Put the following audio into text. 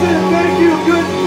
Listen, thank you, good